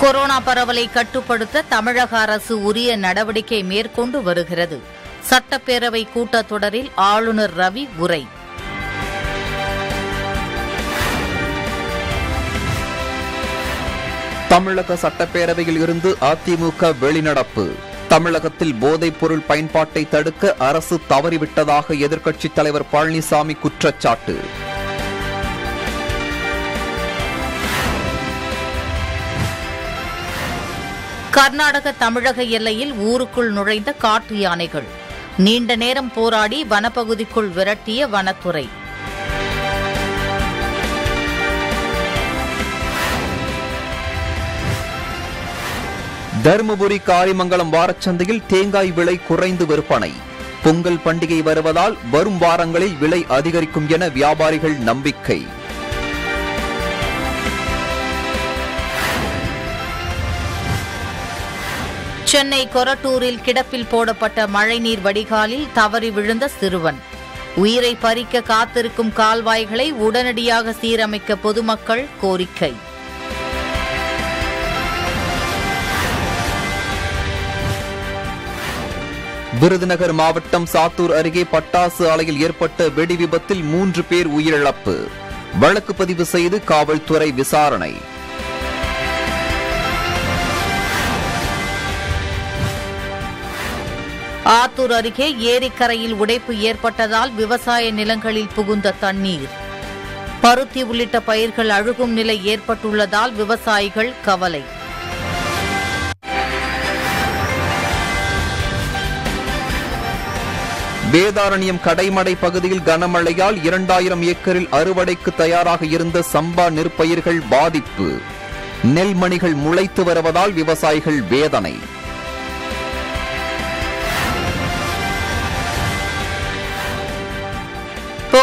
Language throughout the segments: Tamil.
கொரோனா பரவலை கட்டுப்படுத்த தமிழக அரசு உரிய நடவடிக்கை மேற்கொண்டு வருகிறது. சட்டப்பேரவை கூட்டத்தொடரில் ஆளுநர் ரவி உரை. தமிழக சட்டப்பேரவையில் இருந்து அதிமுக வெளிநடப்பு. தமிழகத்தில் போதைப் பொருள் பயன்பாட்டை தடுக்க அரசு தவறிவிட்டதாக எதிர்க்கட்சித் தலைவர் பழனிசாமி குற்றச்சாட்டு. கர்நாடக தமிழக எல்லையில் ஊருக்குள் நுழைந்த காட்டு யானைகள். நீண்ட நேரம் போராடி வனப்பகுதிக்குள் விரட்டிய வனத்துறை. தருமபுரி காரிமங்கலம் வாரச்சந்தையில் தேங்காய் விலை குறைந்து விற்பனை. பொங்கல் பண்டிகை வருவதால் வரும் வாரங்களில் விலை அதிகரிக்கும் என வியாபாரிகள் நம்பிக்கை. சென்னை கொரட்டூரில் கிடப்பில் போடப்பட்ட மழைநீர் வடிகாலில் தவறி விழுந்த சிறுவன். உயிரை பறிக்க காத்திருக்கும் கால்வாய்களை உடனடியாக சீரமைக்க பொதுமக்கள் கோரிக்கை. விருதுநகர் மாவட்டம் சாத்தூர் அருகே பட்டாசு ஆலையில் ஏற்பட்ட வெடி விபத்தில் மூன்று பேர் உயிரிழப்பு. வழக்கு பதிவு செய்து காவல்துறை விசாரணை. ஆத்தூர் அருகே ஏரிக்கரையில் உடைப்பு ஏற்பட்டதால் விவசாய நிலங்களில் புகுந்த தண்ணீர். பருத்தி உள்ளிட்ட பயிர்கள் அழுகும் நிலை ஏற்பட்டுள்ளதால் விவசாயிகள் கவலை. வேதாரண்யம் கடைமடை பகுதியில் கனமழையால் இரண்டாயிரம் ஏக்கரில் அறுவடைக்கு தயாராக இருந்த சம்பா நெற்பயிர்கள் பாதிப்பு. நெல்மணிகள் முளைத்து வருவதால் விவசாயிகள் வேதனை.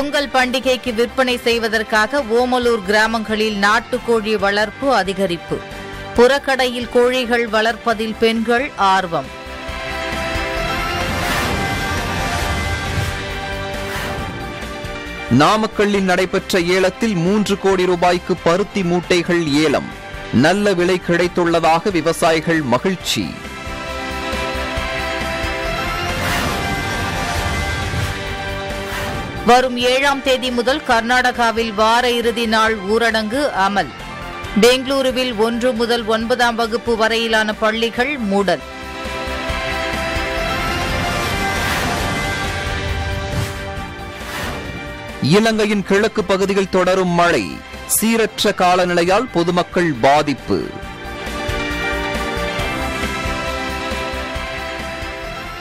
பொங்கல் பண்டிகைக்கு விற்பனை செய்வதற்காக ஓமலூர் கிராமங்களில் நாட்டுக்கோழி வளர்ப்பு அதிகரிப்பு. புறக்கடையில் கோழிகள் வளர்ப்பதில் பெண்கள் ஆர்வம். நாமக்கல்லில் நடைபெற்ற ஏலத்தில் மூன்று கோடி ரூபாய்க்கு பருத்தி மூட்டைகள் ஏலம். நல்ல விலை கிடைத்துள்ளதாக விவசாயிகள் மகிழ்ச்சி. வரும் ஏழாம் தேதி முதல் கர்நாடகாவில் வார இறுதி நாள் ஊரடங்கு அமல். பெங்களூருவில் ஒன்று முதல் ஒன்பதாம் வகுப்பு வரையிலான பள்ளிகள் மூடல். இலங்கையின் கிழக்கு பகுதியில் தொடரும் மழை. சீரற்ற காலநிலையால் பொதுமக்கள் பாதிப்பு.